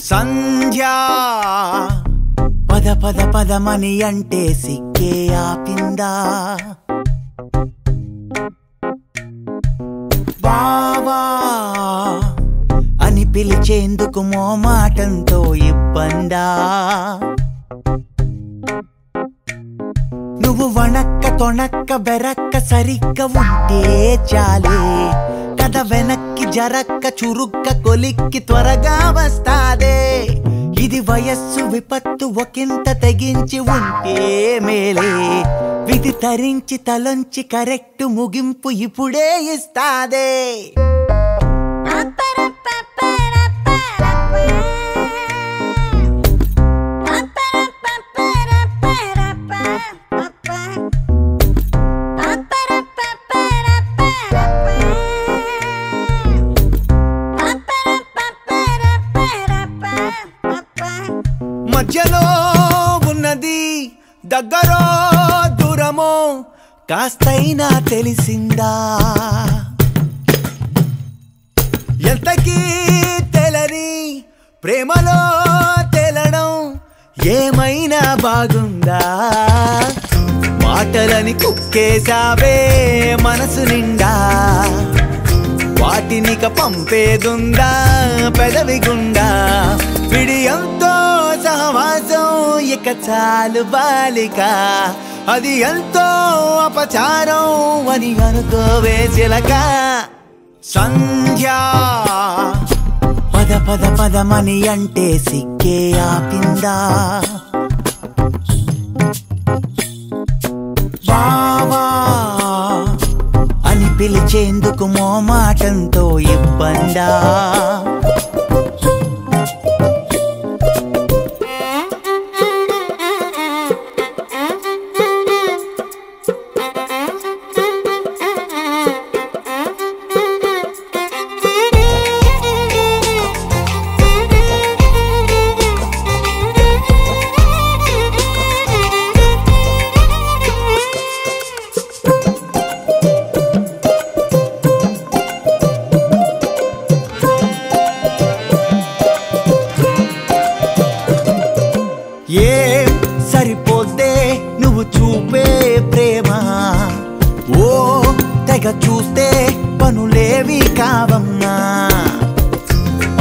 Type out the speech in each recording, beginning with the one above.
సంధ్యా పద పద పదమని అంటే సిక్కే ఆపిందా? బావా అని పిలిచేందుకు మోమాటంతో ఇబ్బందా? నువ్వు వణక్క తొణక్క బెరక్క సరిగ్గా ఉంటే చాలే. కథ వెనక్కి జరక్క చురుక్క కొలిక్కి త్వరగా వస్తాదే. ఇది వయస్సు విపత్తు ఒకంత తెగించి ఉంటే మేలే. విధి తరించి తలొంచి కరెక్టు ముగింపు ఇప్పుడే ఇస్తాదే. దగ్గరో దూరమో కాస్తైనా తెలిసిందా? ఎంతకీ తెలని ప్రేమలో తెలడం ఏమైనా బాగుందా? మాటలని కుక్కేసావే మనసు నిండా. వాటినిక పంపేదుందా? పెదవి గుండా. పిడియంతో సహవాసం ఇక చాలు బాలిక. అది ఎంతో అపచారం అని అనుకోవే చిలక. సంధ్యా పద పద పదమని అంటే సిక్కే ఆపిందా? బావా అని పిలిచేందుకు మోమాటంతో ఇబ్బందా? ఏ సరిపోతే నువ్వు చూపే ప్రేమ. ఓ తెగ చూస్తే పనులేవి కావమ్మా.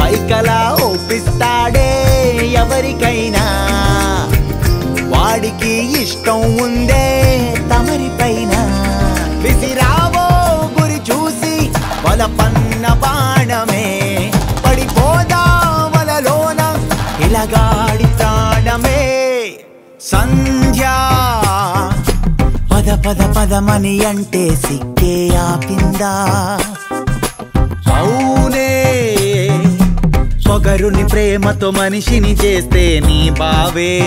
పైకలా ఒప్పిస్తాడే ఎవరికైనా. వాడికి ఇష్టం ఉందే తమరిపైన. విసిరావో గురి చూసి వల పన్న బాణమే. పడిపోదా వలలోన ఇలగాడి సంధ్యా. పద పద పదమని అంటే సిక్కే ఆపిందా? అవునే. పొగరుని ప్రేమతో మనిషిని చేస్తే నీ బావే.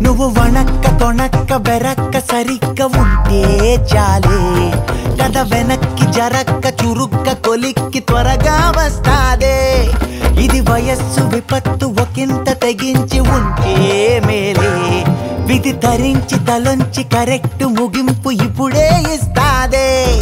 నువ్వు వణక్క తొణక్క బెరక్క సరిగ్గా ఉంటే చాలే. కథ వెనక్కి జరక్క చురుక్క కొలిక్కి త్వరగా వస్తాదే. ఇది వయస్సు విపత్తు ఒకంత తెగించి ఉంటే మేలే. విధి ధరించి తలొంచి కరెక్ట్ ముగింపు ఇప్పుడే ఇస్తాదే.